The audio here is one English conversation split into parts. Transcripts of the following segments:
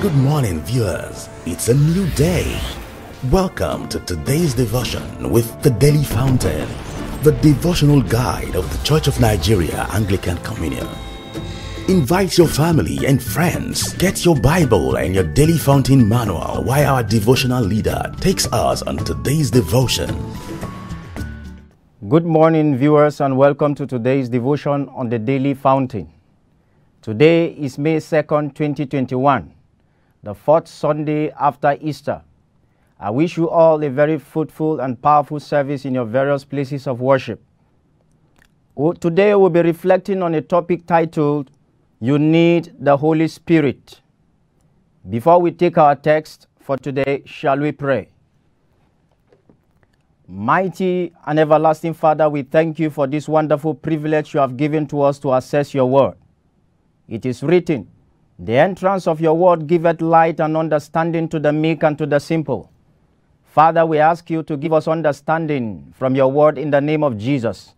Good morning, viewers. It's a new day. Welcome to today's devotion with the Daily Fountain, the devotional guide of the Church of Nigeria Anglican Communion. Invite your family and friends. Get your Bible and your Daily Fountain manual while our devotional leader takes us on today's devotion. Good morning, viewers, and welcome to today's devotion on the Daily Fountain. Today is May 2nd, 2021, the fourth Sunday after Easter. I wish you all a very fruitful and powerful service in your various places of worship. Oh, Today we'll be reflecting on a topic titled, You Need the Holy Spirit. Before we take our text for today, shall we pray? Mighty and everlasting Father, we thank you for this wonderful privilege you have given to us to assess your word. It is written, The entrance of your word giveth light and understanding to the meek and to the simple. Father, we ask you to give us understanding from your word in the name of Jesus.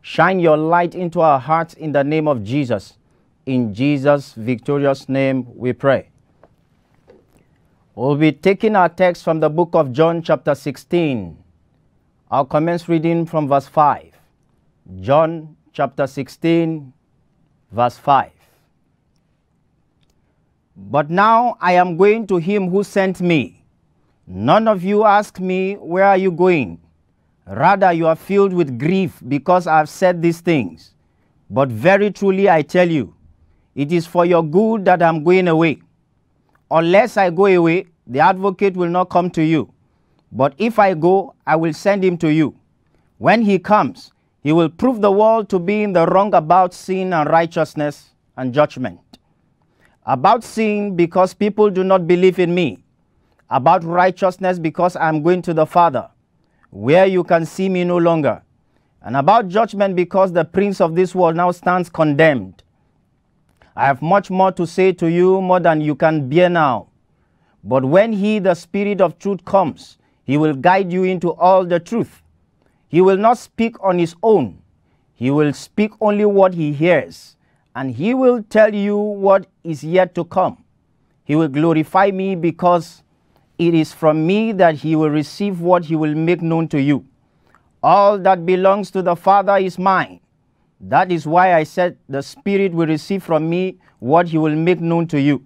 Shine your light into our hearts in the name of Jesus. In Jesus' victorious name we pray. We'll be taking our text from the book of John, chapter 16. I'll commence reading from verse 5. John chapter 16, verse 5. But now I am going to him who sent me. None of you ask me, Where are you going? Rather, you are filled with grief because I have said these things. But very truly I tell you, it is for your good that I am going away. Unless I go away, the advocate will not come to you. But if I go, I will send him to you. When he comes, he will prove the world to be in the wrong about sin and righteousness and judgment. About sin, because people do not believe in me. About righteousness, because I am going to the Father, where you can see me no longer. And about judgment, because the prince of this world now stands condemned. I have much more to say to you, more than you can bear now. But when he, the Spirit of truth, comes, he will guide you into all the truth. He will not speak on his own. He will speak only what he hears, and he will tell you what is yet to come. He will glorify me because it is from me that he will receive what he will make known to you. All that belongs to the Father is mine. That is why I said the Spirit will receive from me what he will make known to you.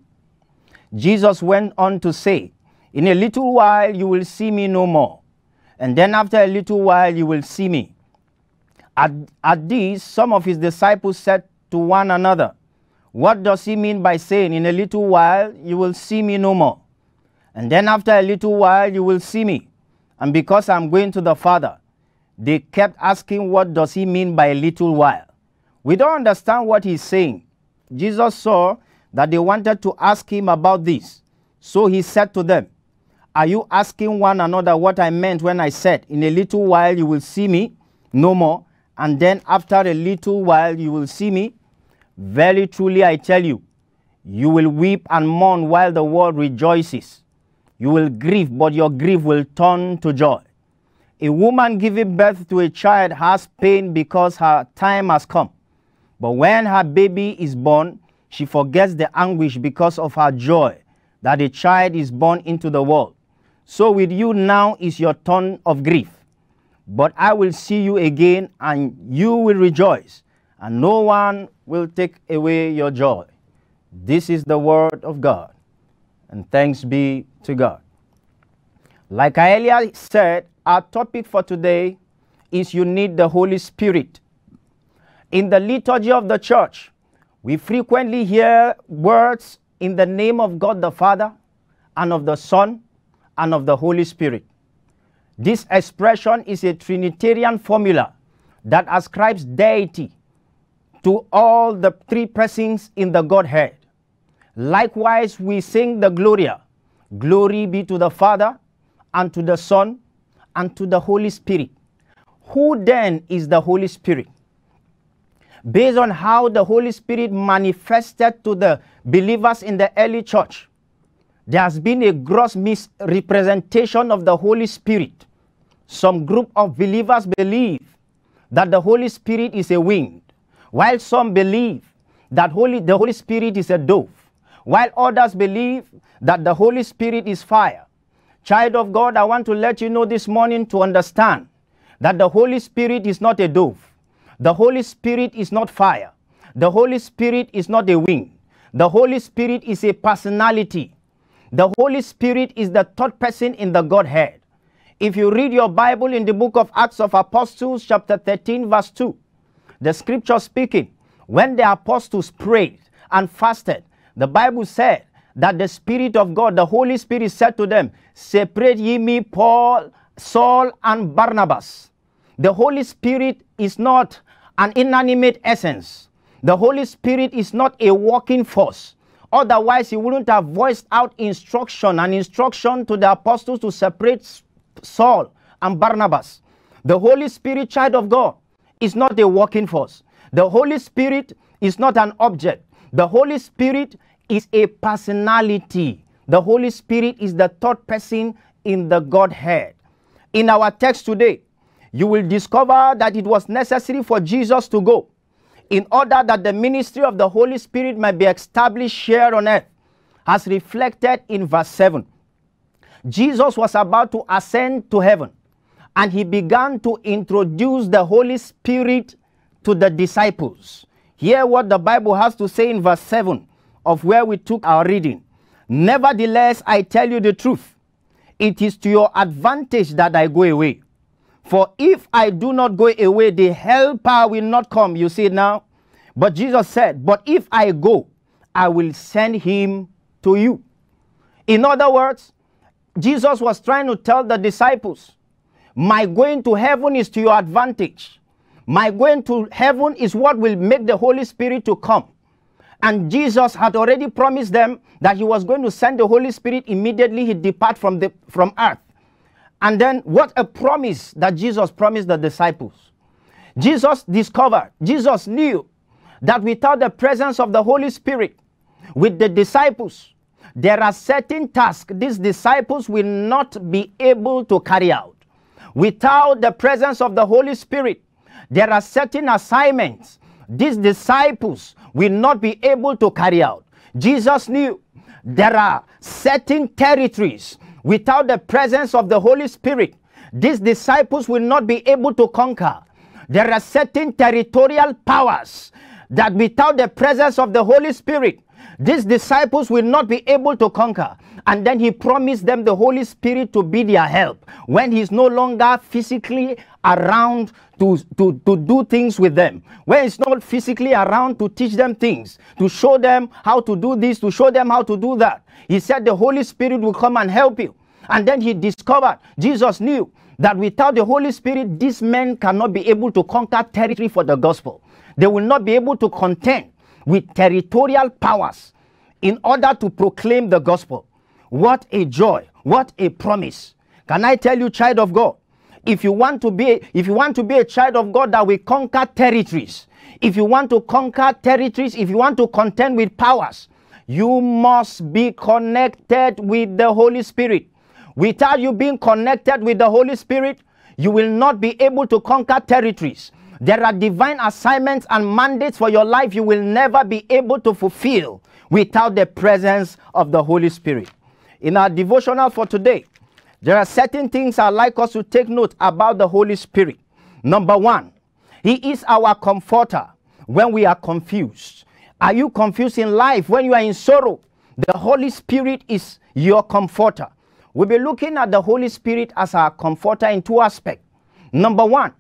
Jesus went on to say, In a little while you will see me no more, and then after a little while you will see me. At, at this, some of his disciples said to one another, What does he mean by saying, In a little while you will see me no more, and then after a little while you will see me? And because I'm going to the Father, they kept asking, What does he mean by a little while? We don't understand what he's saying. Jesus saw that they wanted to ask him about this. So he said to them, Are you asking one another what I meant when I said, In a little while you will see me no more, and then after a little while you will see me? Very truly I tell you, you will weep and mourn while the world rejoices. You will grieve, but your grief will turn to joy. A woman giving birth to a child has pain because her time has come. But when her baby is born, she forgets the anguish because of her joy that a child is born into the world. So with you now is your turn of grief. But I will see you again, and you will rejoice, and no one will take away your joy. This is the word of God, and thanks be to God. Like I earlier said, our topic for today is you need the Holy Spirit. In the liturgy of the church, we frequently hear words in the name of God the Father and of the Son and of the Holy Spirit. This expression is a Trinitarian formula that ascribes deity to all the three persons in the Godhead. Likewise, we sing the Gloria. Glory be to the Father, and to the Son, and to the Holy Spirit. Who then is the Holy Spirit? Based on how the Holy Spirit manifested to the believers in the early church, there has been a gross misrepresentation of the Holy Spirit. Some group of believers believe that the Holy Spirit is a wind, while some believe that Holy, the Holy Spirit is a dove, while others believe that the Holy Spirit is fire. Child of God, I want to let you know this morning to understand that the Holy Spirit is not a dove. The Holy Spirit is not fire. The Holy Spirit is not a wing. The Holy Spirit is a personality. The Holy Spirit is the third person in the Godhead. If you read your Bible in the book of Acts of Apostles, chapter 13, verse 2, the scripture speaking, when the apostles prayed and fasted, the Bible said that the Spirit of God, the Holy Spirit said to them, Separate ye me, Paul, Saul, and Barnabas. The Holy Spirit is not an inanimate essence. The Holy Spirit is not a walking force. Otherwise, he wouldn't have voiced out instruction and instruction to the apostles to separate Saul and Barnabas. The Holy Spirit, child of God, is not a working force. The Holy Spirit is not an object. The Holy Spirit is a personality. The Holy Spirit is the third person in the Godhead. In our text today, you will discover that it was necessary for Jesus to go in order that the ministry of the Holy Spirit might be established here on earth, as reflected in verse 7. Jesus was about to ascend to heaven and he began to introduce the Holy Spirit to the disciples. Hear what the Bible has to say in verse 7 of where we took our reading. Nevertheless, I tell you the truth. It is to your advantage that I go away. For if I do not go away, the helper will not come. You see now? But Jesus said, But if I go, I will send him to you. In other words, Jesus was trying to tell the disciples, My going to heaven is to your advantage. My going to heaven is what will make the Holy Spirit to come. And Jesus had already promised them that he was going to send the Holy Spirit immediately he depart from the from earth. And then what a promise that Jesus promised the disciples. Jesus discovered, Jesus knew that without the presence of the Holy Spirit with the disciples, there are certain tasks these disciples will not be able to carry out. Without the presence of the Holy Spirit, there are certain assignments these disciples will not be able to carry out. Jesus knew there are certain territories without the presence of the Holy Spirit. These disciples will not be able to conquer. There are certain territorial powers that without the presence of the Holy Spirit, these disciples will not be able to conquer. And then he promised them the Holy Spirit to be their help when he's no longer physically around to, to, to do things with them. When he's not physically around to teach them things, to show them how to do this, to show them how to do that. He said the Holy Spirit will come and help you. And then he discovered, Jesus knew that without the Holy Spirit, these men cannot be able to conquer territory for the gospel. They will not be able to contend with territorial powers in order to proclaim the gospel. What a joy, what a promise. Can I tell you, child of God, if you want to be if you want to be a child of God that will conquer territories, if you want to conquer territories, if you want to contend with powers, you must be connected with the Holy Spirit. Without you being connected with the Holy Spirit, you will not be able to conquer territories. There are divine assignments and mandates for your life you will never be able to fulfill without the presence of the Holy Spirit. In our devotional for today, there are certain things I'd like us to take note about the Holy Spirit. Number one, He is our comforter when we are confused. Are you confused in life when you are in sorrow? The Holy Spirit is your comforter. We'll be looking at the Holy Spirit as our comforter in two aspects. Number one,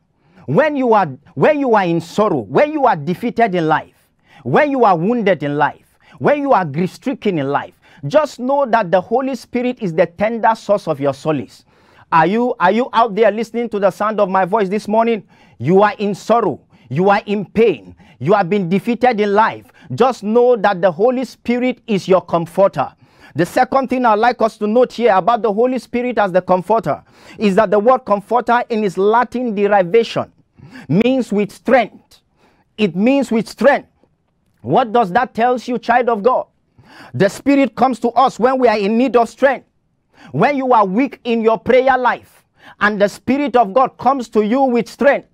when you are when you are in sorrow, when you are defeated in life, when you are wounded in life, when you are grief stricken in life, just know that the Holy Spirit is the tender source of your solace. Are you are you out there listening to the sound of my voice this morning? You are in sorrow, you are in pain, you have been defeated in life. Just know that the Holy Spirit is your comforter. The second thing I'd like us to note here about the Holy Spirit as the comforter is that the word comforter in its Latin derivation means with strength. It means with strength. What does that tell you, child of God? The Spirit comes to us when we are in need of strength. When you are weak in your prayer life and the Spirit of God comes to you with strength,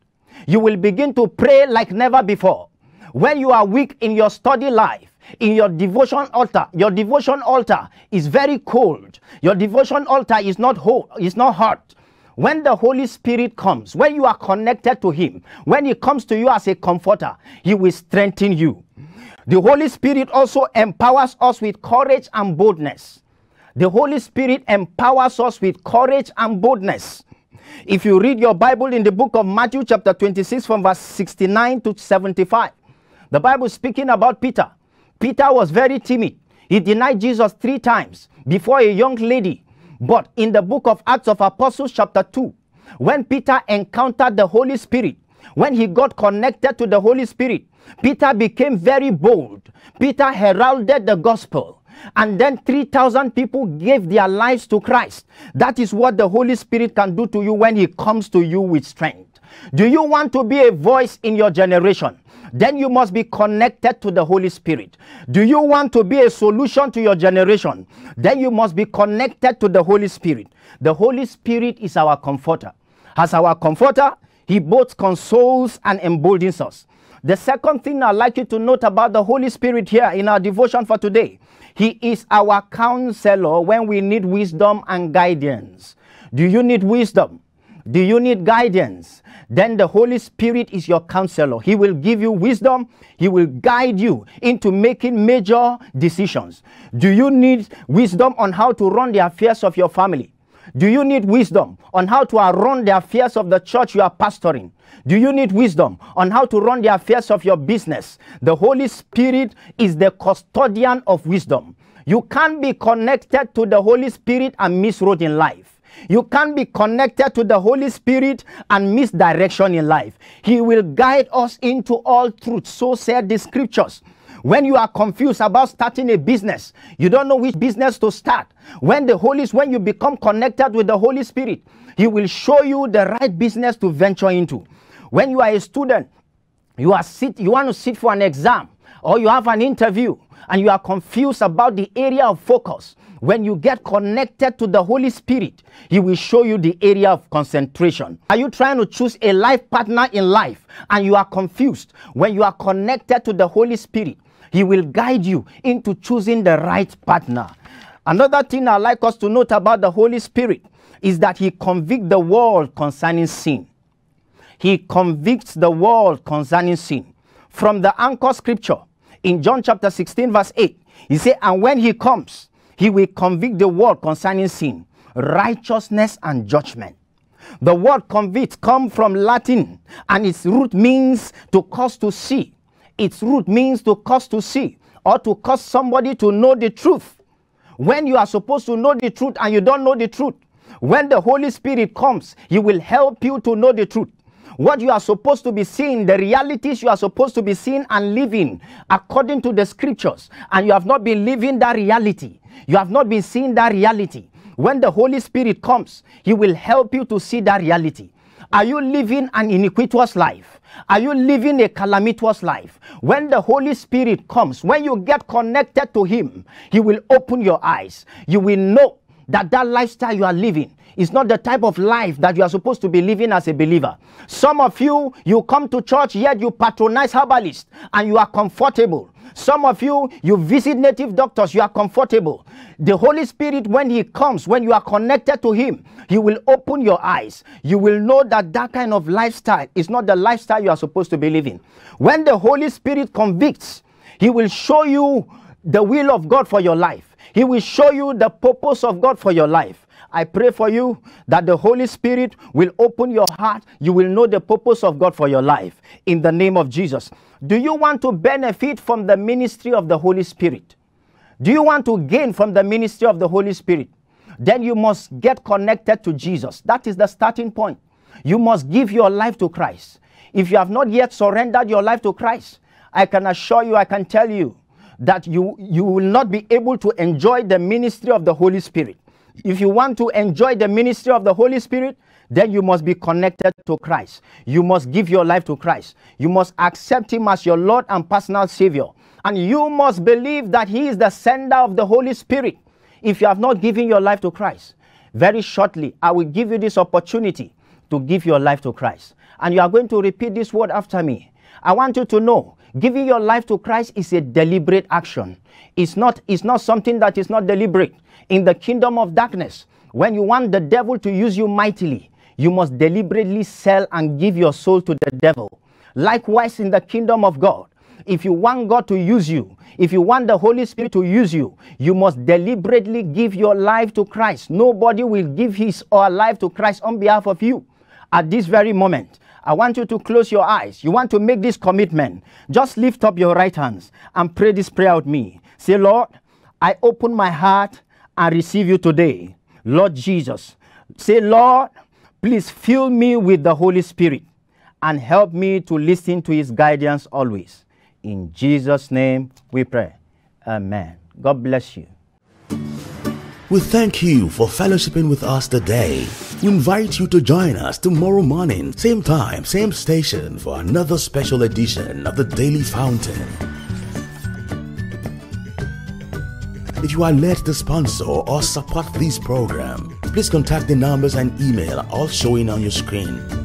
you will begin to pray like never before. When you are weak in your study life, in your devotion altar, your devotion altar is very cold. Your devotion altar is not is not hot. When the Holy Spirit comes, when you are connected to Him, when He comes to you as a comforter, He will strengthen you. The Holy Spirit also empowers us with courage and boldness. The Holy Spirit empowers us with courage and boldness. If you read your Bible in the book of Matthew, chapter 26, from verse 69 to 75, the Bible is speaking about Peter. Peter was very timid. He denied Jesus three times before a young lady. But in the book of Acts of Apostles, chapter 2, when Peter encountered the Holy Spirit, when he got connected to the Holy Spirit, Peter became very bold. Peter heralded the gospel. And then 3,000 people gave their lives to Christ. That is what the Holy Spirit can do to you when He comes to you with strength. Do you want to be a voice in your generation? Then you must be connected to the Holy Spirit. Do you want to be a solution to your generation? Then you must be connected to the Holy Spirit. The Holy Spirit is our comforter. As our comforter, He both consoles and emboldens us. The second thing I'd like you to note about the Holy Spirit here in our devotion for today, He is our counselor when we need wisdom and guidance. Do you need wisdom? Do you need guidance? Then the Holy Spirit is your counselor. He will give you wisdom. He will guide you into making major decisions. Do you need wisdom on how to run the affairs of your family? Do you need wisdom on how to run the affairs of the church you are pastoring? Do you need wisdom on how to run the affairs of your business? The Holy Spirit is the custodian of wisdom. You can't be connected to the Holy Spirit and miss road in life. You can't be connected to the Holy Spirit and miss direction in life. He will guide us into all truth. So said the scriptures. When you are confused about starting a business, you don't know which business to start. When the Holy when you become connected with the Holy Spirit, He will show you the right business to venture into. When you are a student, you are sit, you want to sit for an exam or you have an interview and you are confused about the area of focus. When you get connected to the Holy Spirit, He will show you the area of concentration. Are you trying to choose a life partner in life and you are confused? When you are connected to the Holy Spirit, He will guide you into choosing the right partner. Another thing I'd like us to note about the Holy Spirit is that He convicts the world concerning sin. He convicts the world concerning sin. From the anchor scripture in John chapter 16, verse 8, He said, And when He comes, he will convict the world concerning sin, righteousness, and judgment. The word convict comes from Latin and its root means to cause to see. Its root means to cause to see or to cause somebody to know the truth. When you are supposed to know the truth and you don't know the truth, when the Holy Spirit comes, He will help you to know the truth. What you are supposed to be seeing, the realities you are supposed to be seeing and living according to the scriptures, and you have not been living that reality. You have not been seeing that reality. When the Holy Spirit comes, He will help you to see that reality. Are you living an iniquitous life? Are you living a calamitous life? When the Holy Spirit comes, when you get connected to Him, He will open your eyes. You will know that that lifestyle you are living is not the type of life that you are supposed to be living as a believer. Some of you, you come to church, yet you patronize herbalists and you are comfortable. Some of you, you visit native doctors, you are comfortable. The Holy Spirit, when He comes, when you are connected to Him, He will open your eyes. You will know that that kind of lifestyle is not the lifestyle you are supposed to be living. When the Holy Spirit convicts, He will show you the will of God for your life. He will show you the purpose of God for your life. I pray for you that the Holy Spirit will open your heart. You will know the purpose of God for your life in the name of Jesus. Do you want to benefit from the ministry of the Holy Spirit? Do you want to gain from the ministry of the Holy Spirit? Then you must get connected to Jesus. That is the starting point. You must give your life to Christ. If you have not yet surrendered your life to Christ, I can assure you, I can tell you that you, you will not be able to enjoy the ministry of the Holy Spirit. If you want to enjoy the ministry of the Holy Spirit, then you must be connected to Christ. You must give your life to Christ. You must accept Him as your Lord and personal Savior. And you must believe that He is the sender of the Holy Spirit. If you have not given your life to Christ, very shortly, I will give you this opportunity to give your life to Christ. And you are going to repeat this word after me. I want you to know Giving your life to Christ is a deliberate action. It's not, it's not something that is not deliberate. In the kingdom of darkness, when you want the devil to use you mightily, you must deliberately sell and give your soul to the devil. Likewise, in the kingdom of God, if you want God to use you, if you want the Holy Spirit to use you, you must deliberately give your life to Christ. Nobody will give his or her life to Christ on behalf of you. At this very moment, I want you to close your eyes. You want to make this commitment. Just lift up your right hands and pray this prayer with me. Say, Lord, I open my heart and receive you today. Lord Jesus. Say, Lord, please fill me with the Holy Spirit and help me to listen to his guidance always. In Jesus' name we pray. Amen. God bless you. We thank you for fellowshipping with us today. We invite you to join us tomorrow morning, same time, same station, for another special edition of the Daily Fountain. If you are led to sponsor or support this program, please contact the numbers and email all showing on your screen.